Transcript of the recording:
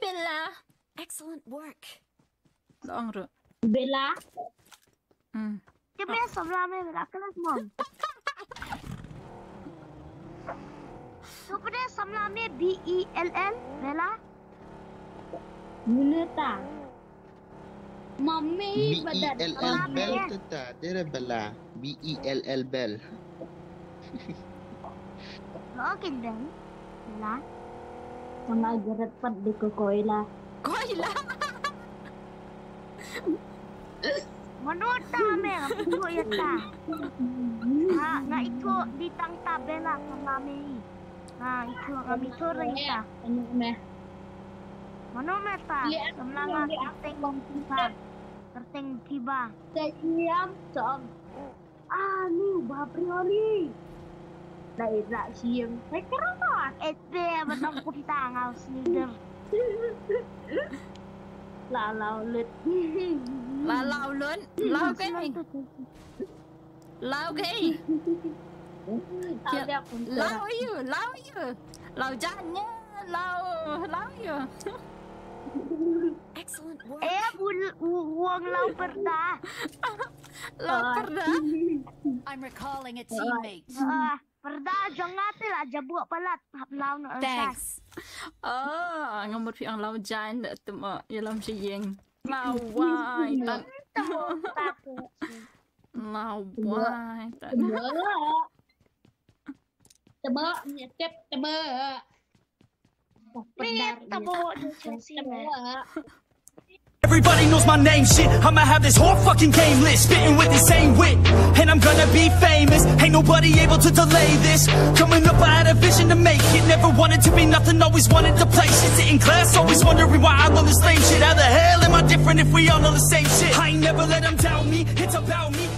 Bella. Excellent work. Doğru. Bella. Hmm. Cebine sobrame Bella, ¿qué mom. mom? Sobre sobrame B E L L Bella. Mineta. Mummy badad. B E L L Bell tata, dere Bella. B E L L Bell. Okay then. Bella. Margaret pa di ko Koila. Koila? Menurut kami, aku ya ta. Ha, na ito, di tang tabela kami. Ha, iko kami sore ta. Ano me? Mano me ta? mga kerteng tiba. Kerteng tiba. Saya siap, oh. Ah, ni, bapriori. dạy dạ chiêng. Thế cái đó mà ete mà đông cũng ta ngào xin đâm là lao lứt là lao lớn lao cái mình lao cái lao yêu lao yêu lao chan nhá lao lao yêu Excellent work. Eh, buang lau perda. Lau perda. I'm recalling a teammate. Uh, Perda jongate la jabu palat lau no Thanks. Oh, ngomot pi ang lau jan tu mo yelam si yeng. Mau wai. Mau wai. Tebe. nyetep tebe. Everybody knows my name, shit I'ma have this whole fucking game list Spitting with the same wit And I'm gonna be famous Ain't nobody able to delay this. Coming up, I had a vision to make it. Never wanted to be nothing, always wanted to play shit. Sit in class, always wondering why I know this lame shit. How the hell am I different if we all know the same shit? I ain't never let them doubt me. It's about me.